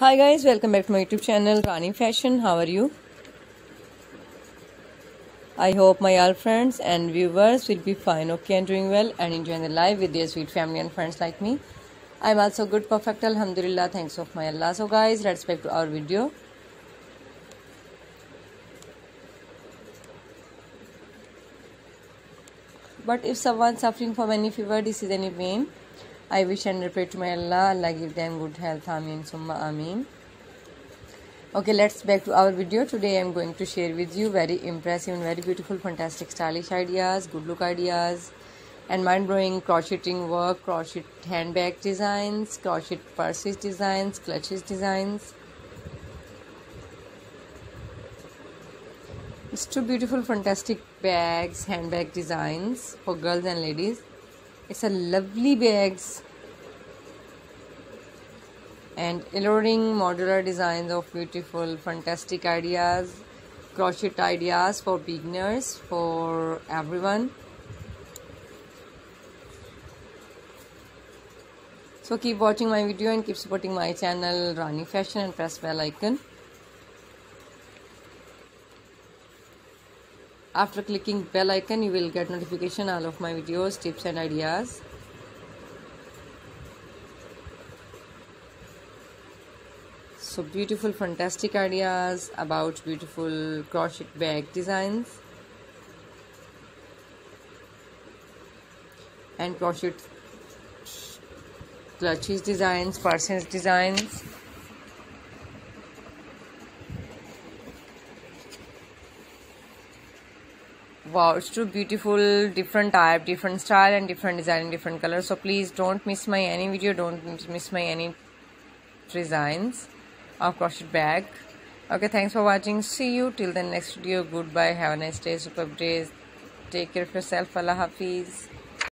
Hi guys, welcome back to my YouTube channel Rani Fashion. How are you? I hope my all friends and viewers will be fine, okay, and doing well and enjoying the life with their sweet family and friends like me. I'm also good, perfect, alhamdulillah, thanks of my Allah. So guys, let's back to our video. But if someone suffering from any fever, disease, any pain, I wish and pray to my Allah, Allah give them good health, Ameen, Summa Ameen. Okay, let's back to our video. Today I'm going to share with you very impressive and very beautiful, fantastic, stylish ideas, good look ideas, and mind-blowing crocheting work, crochet handbag designs, crochet purses designs, clutches designs. It's two beautiful, fantastic bags, handbag designs for girls and ladies. It's a lovely bags and alluring modular designs of beautiful, fantastic ideas, crochet ideas for beginners, for everyone. So keep watching my video and keep supporting my channel Rani Fashion and press bell icon. After clicking bell icon you will get notification all of my videos, tips and ideas. so beautiful fantastic ideas about beautiful crochet bag designs and crochet clutches designs purses designs wow it's too beautiful different type different style and different design different colors. So please don't miss my any video don't miss my any designs of crochet bag. Okay thanks for watching. See you. Till the next video. Goodbye. Have a nice day. Superb day. Take care of yourself. Allah hafiz